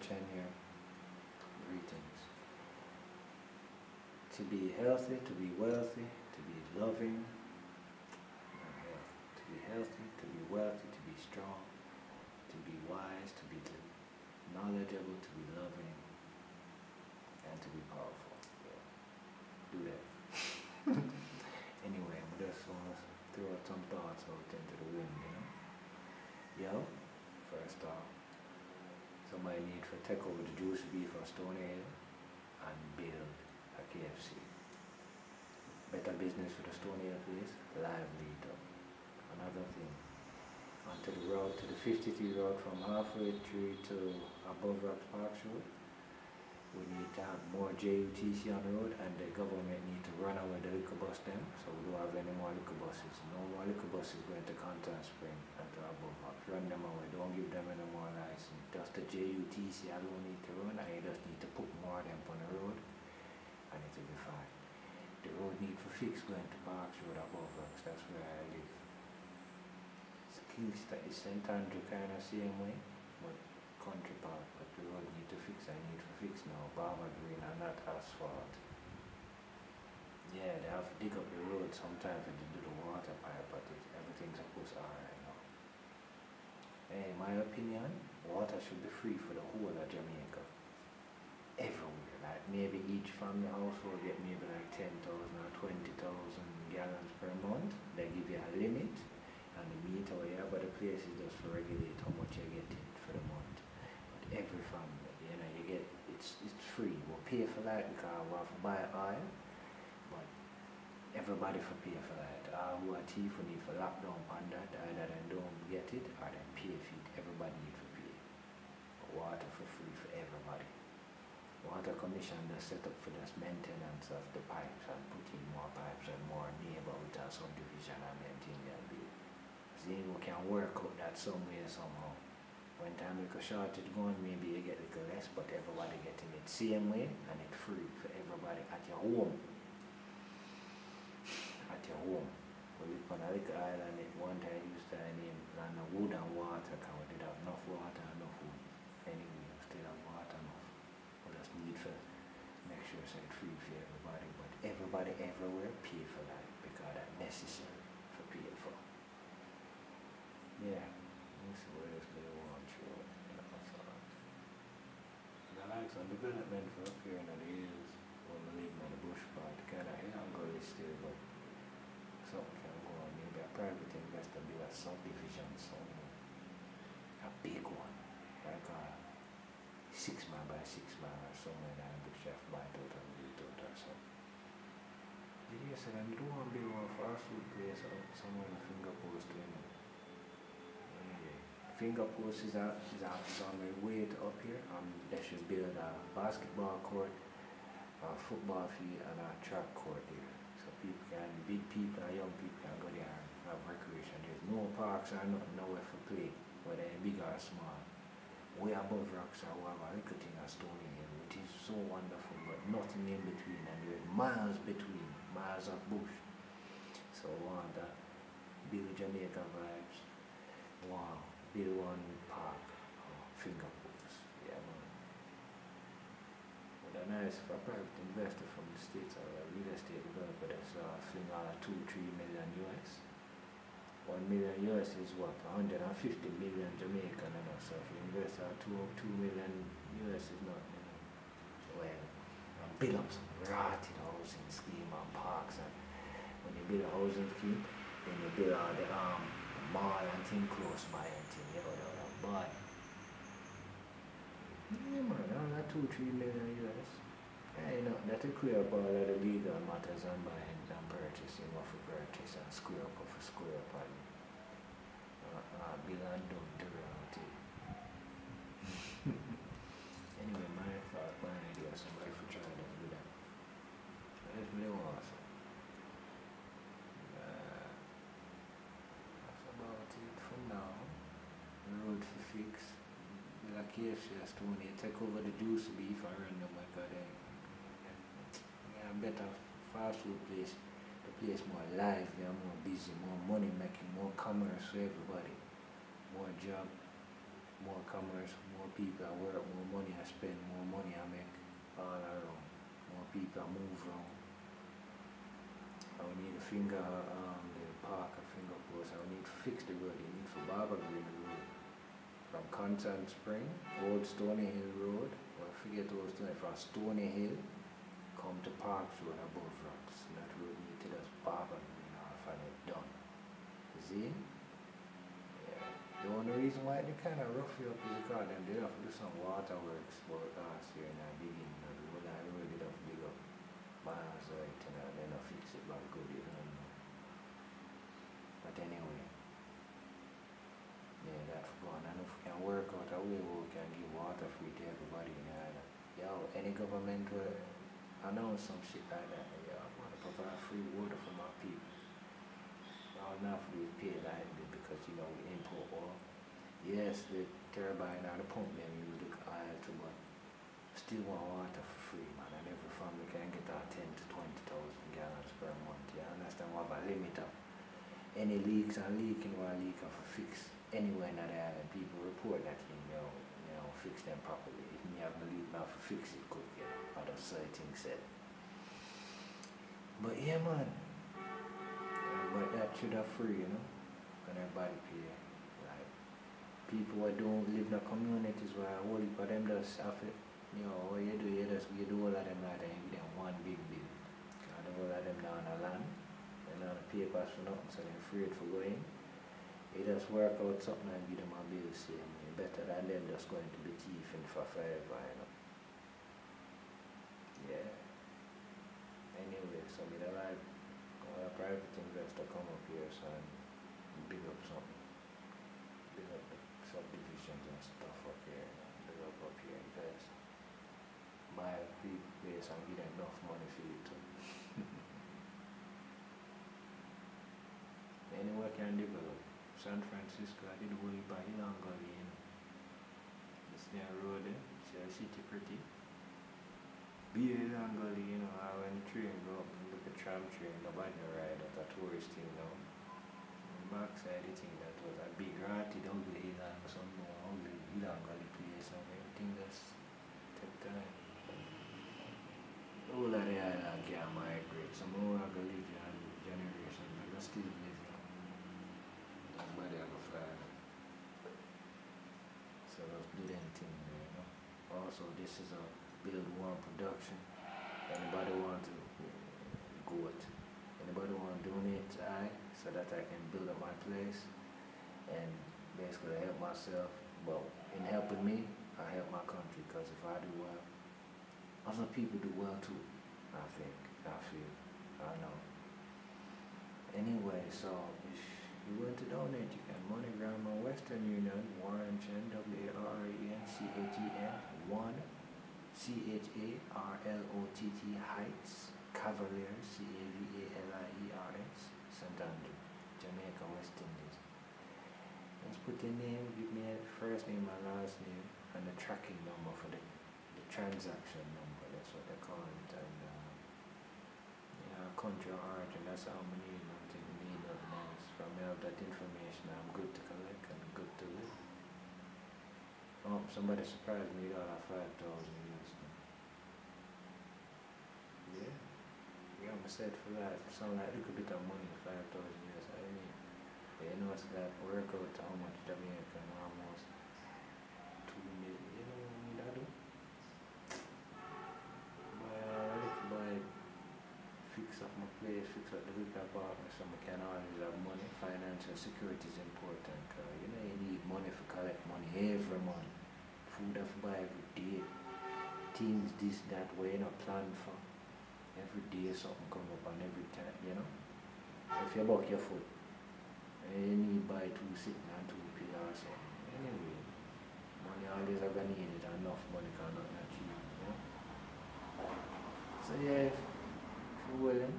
Chen here. Greetings. To be healthy, to be wealthy, to be loving, to be healthy, to be wealthy, to be strong, to be wise, to be knowledgeable, to be loving, and to be powerful. Yeah. Do that. anyway, I just want to throw some thoughts out into the wind, you know. Yo, first off, somebody need for take over the juice beef for Stony Hill and build a KFC. Better business for the Stony Hill place, lively though. Another thing, onto the road, to the 53 road from halfway through to above Rocks Park Road, we need to have more JUTC on the road and the government need to run away the liquor bus them so we don't have any more liquor buses. No more liquor buses going to Content Spring and to above. Run them away, don't give them any more license. Just the JUTC alone need to run and you just need to put more of them on the road and it will be fine. The road need for fix going to Parks Road above us, that's where I live. Kingston, it's St. Andrew kind of same way, but country park, but the road need to fix, I need to fix now, Barber Green and not asphalt. Yeah, they have to dig up the road sometimes and do the water pipe, but it, everything's supposed alright now. Hey, my opinion, water should be free for the whole of Jamaica. Everywhere, like maybe each family household get maybe like 10,000 or 20,000 gallons per month. They give you a limit and the meter, yeah, but the place is just to regulate how much you're getting every family. You know, you get it's it's free. We'll pay for that because we have to buy oil, but everybody for pay for that. All who are thief we need for lockdown on that, either they don't get it or they pay for it. Everybody need to pay. Water for free for everybody. Water Commission is set up for this maintenance of the pipes and putting more pipes and more neighborhood subdivision and maintain their bill. See, we can work out that some way somehow. When time like a shortage going, maybe you get a little less, but everybody getting it same way and it's free for everybody at your home. At your home. We live on a little island at one time used to name land of wood and water because we did have enough water and enough wood. Anyway, we still have water enough. We just need to make sure it's free for everybody, but everybody everywhere pay for that because that's necessary for pay for. Yeah. This is where this little one show. You know, so. And I like some development for up here the hills when the bush part, kind of here gully still, but something can go on. Maybe a private investor build a subdivision somewhere. A big one. Like a six mile by six mile or somewhere that the chef it out and build it out or something. Did you build one fast food place out somewhere in Post, you know? Finger post is, out, is, out, is on the way to up here. Um, they should build a basketball court, a football field, and a track court there. So people can, big people and young people can go there and have recreation. There's no parks or nothing, nowhere for play, whether big or small. Way above rocks have a little thing a Stony Hill, which is so wonderful, but nothing in between, and there's miles between, miles of bush. So we want that build Jamaica vibes. Wow one park or finger posts. Yeah, man. But a nice for a private investor from the States or a real estate developer that's uh, fling all two, three million US. One million US is what? 150 million Jamaican, you know. So if you invest uh, two, two million US is not, you know. Well, and build up some rotted housing scheme and parks and when you build a housing scheme, then you build all the um mall and thing close by and thing, you know, but yeah man, that two, three million US. Yeah, you know, that will clear up all of the legal matters and buying and purchasing what for purchase and square up for square up and uh, uh, bill and dump the reality. anyway, my thought, my idea, somebody for trying to do that. That's really awesome. road for fix. Like KFC has told take over the juice beef and run them like that. Yeah, better fast food place. The place more alive, they are more busy, more money making, more commerce for everybody. More job, more commerce, more people I work, more money I spend, more money I make all around. More people I move around. I will need a finger um the park a finger post. I will need to fix the road, I need for Barber Road. From Content Spring, Old Stony Hill Road, or forget Old Stony from Stony Hill, come to Parks Road above rocks. That road need us Barber Green off and it done. You see? Yeah. The only reason why they kinda rough you up is because them they have to do some waterworks work last year and I begin the road I road did have to dig up miles right and then I fix it back good, you know. But anyway, yeah, that's gone. And if work out a way where we can give water free to everybody in the island. Yo, any government will announce some shit like that, yo, I want to provide free water for my people. All not for we pay like because, you know, we import oil. Yes, the turbine or the pump them use the oil too, but still want water for free, man. And every family can get that 10 to 20,000 gallons per month. You understand? We have a limit of any leaks and leaking or leak of a fix anywhere in that island. People report that you know, you know, fix them properly. If you have leak now for fix it quick, you know, other certain said. But yeah man. But that should have free, you know. And everybody pay. Like people who don't live in the communities where heap of them just have it you know, what you do, you just you do all of them like that and give them one big bill. And the whole of them down the land, and on the papers for nothing, so they're afraid for going. You just work out something and give them a bill. Better than them just going to be thieving for forever, you know. Yeah. Anyway, so me the like a private investor come up here so and big up something. Big up the subdivisions and stuff up here. Big up up here invest buy a big place and them enough money for you to. Anywhere can develop. San Francisco, I did a whole by Hill Gully. It's near road see the city pretty. Be a you know, I went the train go up and look at tram train, nobody ride that a tourist thing now. The backside, the thing that was a big rotted ugly and some more ugly Hill Gully place and everything that's take time whole of the island can migrate. Some more are going to live generation, but still live here. Nobody ever fly. So let's do them thing there, you know. Also, this is a build one production. Anybody want to go it? Anybody want to donate I so that I can build up my place and basically help myself. Well, in helping me, I help my country because if I do well, other people do well too. I think, I feel, I know. Anyway, so if you want to donate, you can MoneyGram on Western Union, Warren Chen, W-A-R-E-N-C-H-E-N, 1, C-H-A-R-L-O-T-T Heights, Cavalier, C-A-V-A-L-I-E-R-S, St. Andrew, Jamaica, West Indies. Just put your name, give me a first name and last name, and the tracking number for the, the transaction number, that's what they call it, and uh, yeah, country origin, that's how many need, nothing need nothing else. From have that information, I'm good to collect and good to live. Oh, somebody surprised me, got a 5,000 US. Yeah, yeah, I'm set for that. Sound like a little bit of money, 5,000 US, I mean. You know, it's that work out how much Jamaican almost 2 million, you know what I mean, that do? Buy a little buy, fix up my place, fix up the little apartment so I can always have money. Financial security is important, cause you know you need money for collect money every month. Food have buy every day. Things this, that way, you know, plan for. Every day something come up and every time, you know. If you buck your foot, you need buy two sitting and two pay or. Anyway, money always are gonna enough money cannot not cheap, you know. So yeah, if, if you're willing,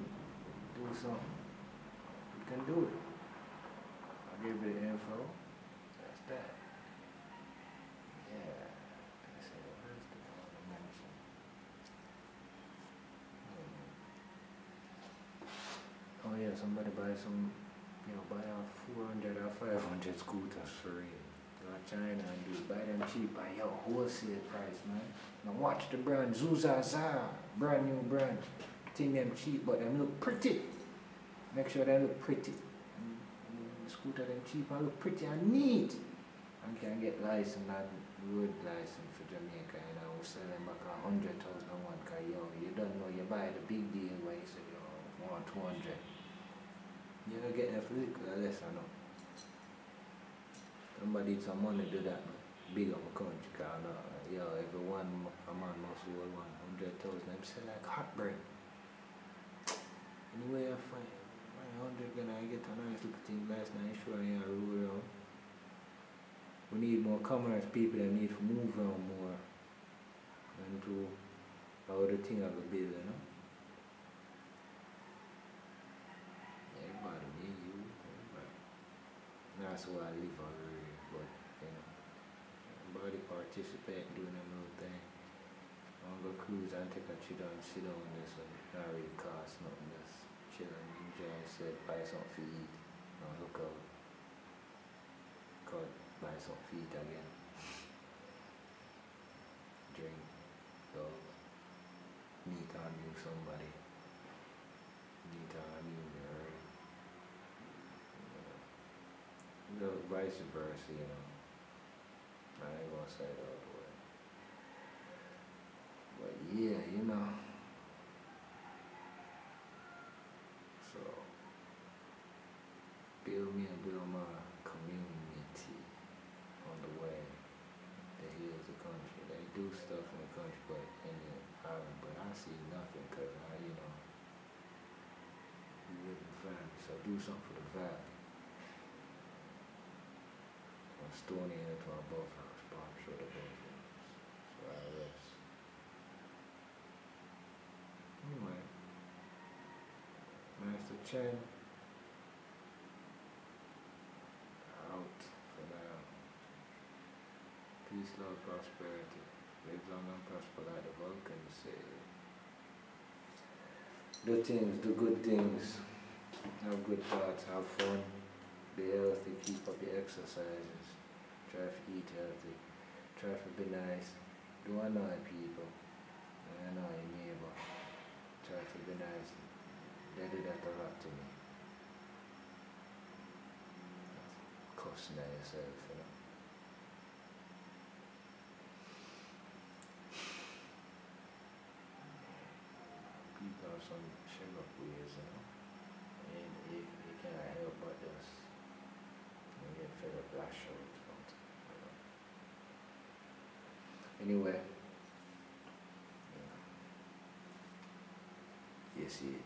do something, you can do it. Give you the info. That's that. Yeah. Let's see, where's the one I. Oh yeah, somebody buy some, you know, buy a 400 or 500 scooters for real. Like China and do buy them cheap by your wholesale price, man. Now watch the brand Zuzaza, brand new brand. Thing them cheap, but them look pretty. Make sure they look pretty. And, and the scooter them cheap and look pretty and neat. And can get license and road license for Jamaica and I will sell them back a hundred thousand a one cause yo, you don't know you buy the big deal where you say yo want two hundred. You don't get that for little less or no. Somebody some money to do that man. Big up my country cause no, yo, every one a man must hold one hundred thousand. Them sell like hot bread. Anyway I find We need more commerce people that need to move around more and to how the thing of a build, you know. Everybody need you, everybody. That's why I live already, but you know. Everybody participate doing their little thing. I'm gonna cruise and take a chill and sit down on this one. Not really cost nothing, just chill and enjoy said buy to eat. Now look out. Cause buy some feet again. Drink, go, meet or new somebody. Meet or new. You know, vice versa, you know. I ain't gonna say it all the way. But yeah, you know. So, build me and build my community on the way that heals the country. They stuff in the country, but in the island, but I see nothing because I, you know, we live in the valley, so do something for the valley. I'm Stony into our buffaloes, Bob Short of buffaloes. So I rest. Anyway, Master Chen. Peace, love, prosperity. Live long and prosper like the Vulcan say. Do things, do good things. Have good thoughts, have fun. Be healthy, keep up your exercises. Try to eat healthy. Try to be nice. Don't annoy people. Don't annoy your neighbor. Try to be nice. They do that a lot to me. Cussing at yourself, you know. And you, you can't help just you get fed up lash out. Anyway. Yeah. You see it.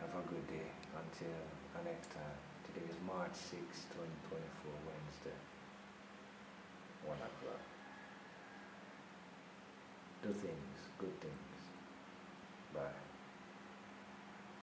Have a good day until the next time. Today is March 6, 2024, Wednesday. 1 o'clock. Do things, good things. Bye.